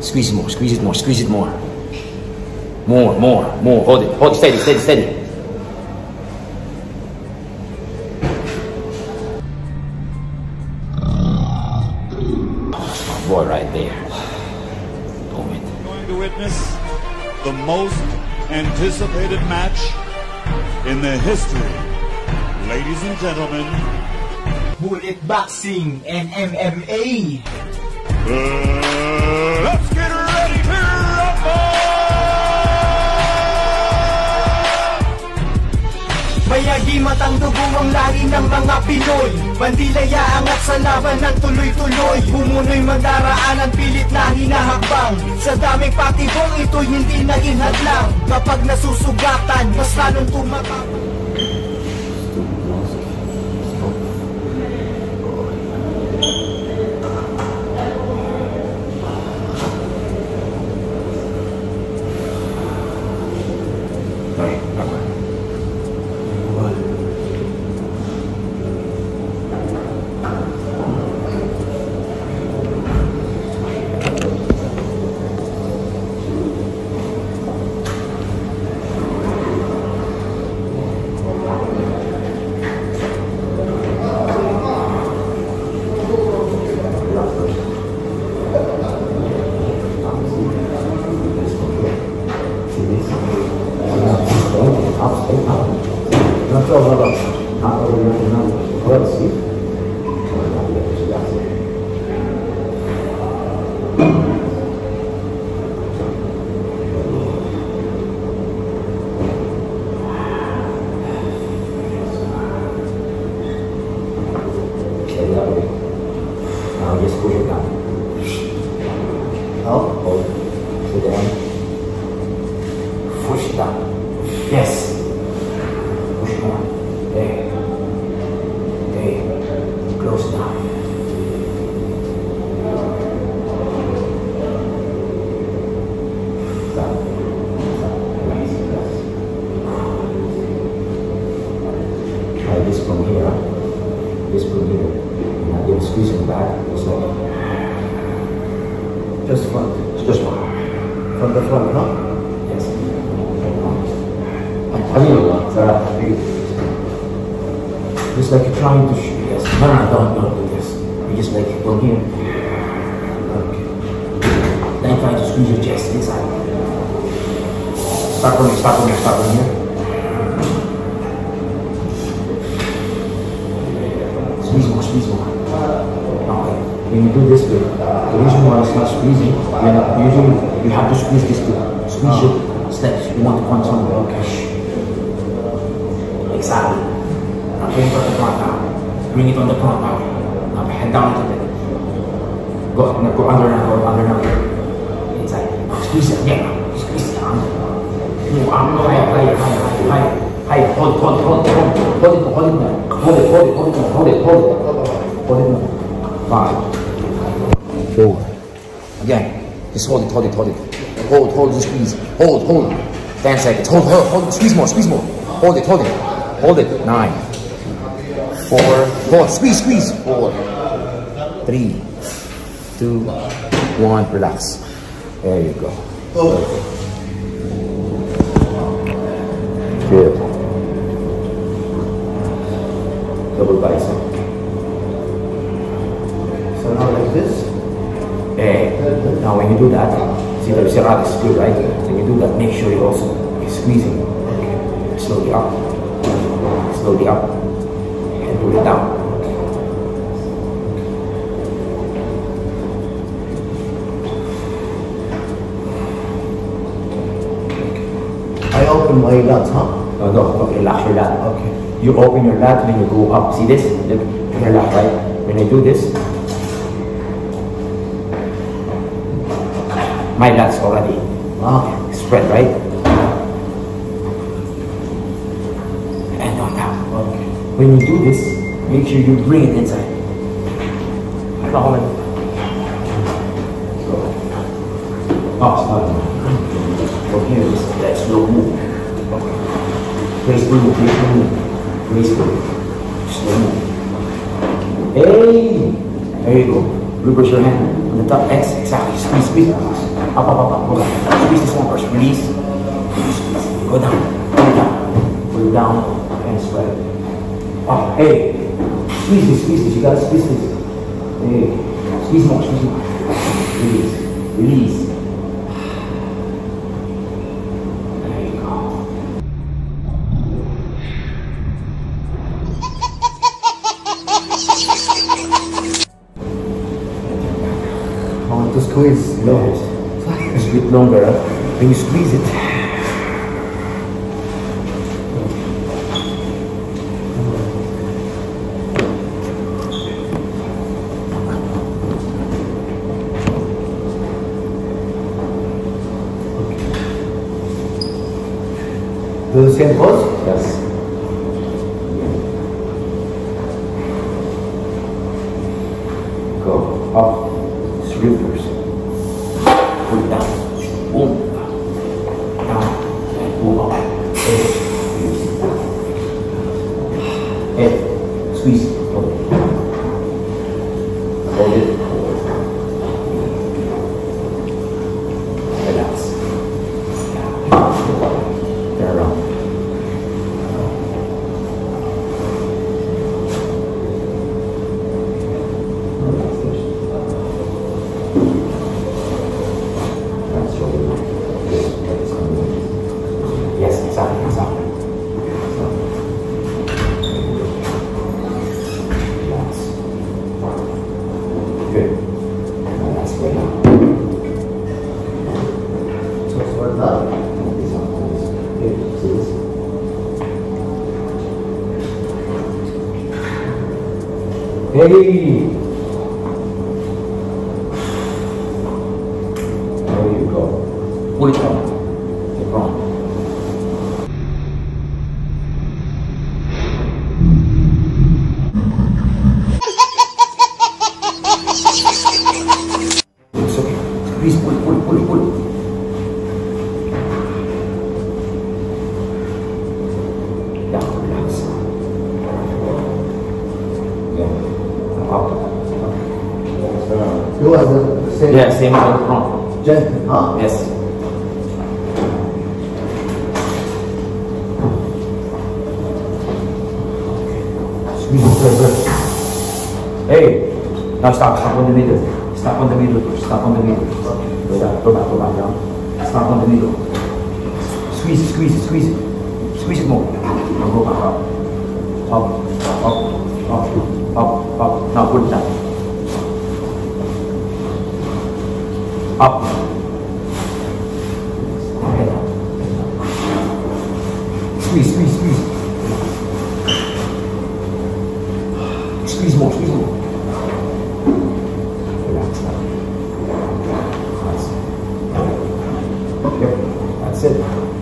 Squeeze it more, squeeze it more, squeeze it more. More, more, more. Hold it, hold it, steady, steady, steady. That's my boy right there. Boom it. going to witness the most anticipated match in the history. Ladies and gentlemen, Bullet Boxing and MMA. Let's get ready to rumble! Mayagi matang dugo ang lahi ng mga Pinoy. Bandilaya angat sa laban ng tuloy-tuloy. Bumunoy magdaraanan pilit na hinahakbang. Sa daming patibong ito'y hindi naging hadlang. Kapag nasusugatan, mas lalong tumatapang Up, hold. Sit down. Push it down. Yes. Push more. There. There. Close it down. Down. Nice. Yes. Try this from here. This from here. Now you're squeezing back. Just like Just front. just one. From the front, huh? Yes. Have you Sarah? Just like you're trying to shoot. Yes. No, no, don't, don't do this. You just like from here. Okay. Then try to squeeze your chest inside. Stop from here, start from here, start from here. Squeeze. Okay. When you do this way, the reason why it's not squeezing, you're not usually you have to squeeze this too. Squeeze your steps. You want to punch on the okay. Exactly. Now bring it on the front now. Bring it on the front now. Now head down little bit. Go, now go under now, go under now. Inside. Squeeze it again. Squeeze it. Arm. Move arm higher, higher, higher, higher, higher. Higher. Hold, hold, hold, hold, hold it, hold it now. Hold it, hold it, hold it, hold it, hold it. Hold it. Five. Four. Again. Just hold it, hold it, hold it. Hold, hold, just squeeze. Hold, hold. Ten seconds. Hold, hold, hold. Squeeze more, squeeze more. Hold it, hold it. Hold it. Nine. Four. Hold. Squeeze, squeeze. Four. Three. Two. One. Relax. There you go. Good. Double bicep. Like this. Now when you do that, see the serrate is good, right? When you do that, make sure you also you're squeezing. Slowly up. Slowly up. And pull it down. I open my lats, huh? No, no, okay, relax your lat. Okay. You open your lat when you go up. See this? Look, lat, right? When I do this, my lat's already spread, right? And on. Okay. When you do this, make sure you bring it inside. On. Oh, that slow move. Move, move. Slow move. Hey! There you go. Reverse your hand on the top. X, exactly. Squeeze, squeeze. Up, up, up, up. Go down. Squeeze this one first. Release. Squeeze. Go down. Go down. Pull down and spread. Up. Hey. Squeeze this, squeeze this. You gotta squeeze this. Hey. Squeeze more, squeeze more. Release. Release. There you go. Squeeze. No. Longer. Huh? When you squeeze it. Do the same pose? Yes. Go up. It's. Pull it down. Boom. Down. And move up. Hey. Hey. Squeeze. Hold it. Hold it. Relax. Turn around. Yes, exactly, exactly. Relax. Good. Now that's good now. So for that. Good. See this? Hey! There you go. It down. Get wrong. It's okay. Squeeze, pull, pull, pull, pull. Down, relax. Yeah. Up. You are the same. Yeah, same as front. Gently, huh? Yes. Squeeze it, good, good. Hey, now stop, stop on the middle. Stop on the middle first, stop on the middle. Go down, go back, go back down. Stop on the middle. Squeeze it, squeeze it, squeeze it. Squeeze it more. Now go back up. Up, up, up, up, up. Now put it down. up. Squeeze, squeeze, squeeze. Squeeze more, squeeze more. Relax. Yep, that's it.